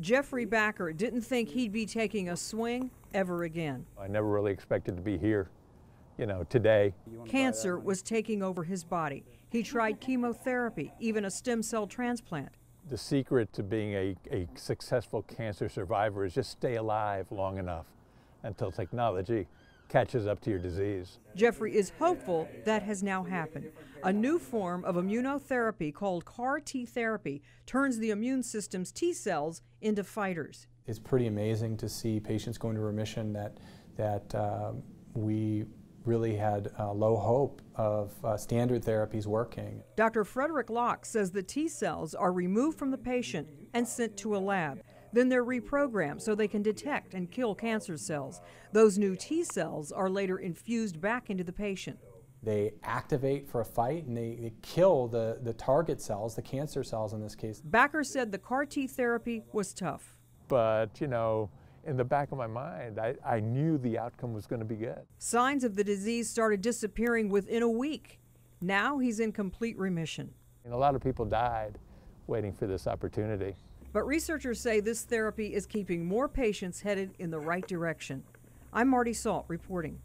Jeffrey Backer didn't think he'd be taking a swing ever again. I never really expected to be here, you know, today. Cancer was taking over his body. He tried chemotherapy, even a stem cell transplant. The secret to being a, a successful cancer survivor is just stay alive long enough until technology catches up to your disease. Jeffrey is hopeful that has now happened. A new form of immunotherapy called CAR T therapy turns the immune system's T cells into fighters. It's pretty amazing to see patients go into remission that, that uh, we really had uh, low hope of uh, standard therapies working. Dr. Frederick Locke says the T cells are removed from the patient and sent to a lab. Then they're reprogrammed so they can detect and kill cancer cells. Those new T cells are later infused back into the patient. They activate for a fight and they, they kill the, the target cells, the cancer cells in this case. Backer said the CAR T therapy was tough. But, you know, in the back of my mind, I, I knew the outcome was going to be good. Signs of the disease started disappearing within a week. Now he's in complete remission. And a lot of people died waiting for this opportunity. But researchers say this therapy is keeping more patients headed in the right direction. I'm Marty Salt reporting.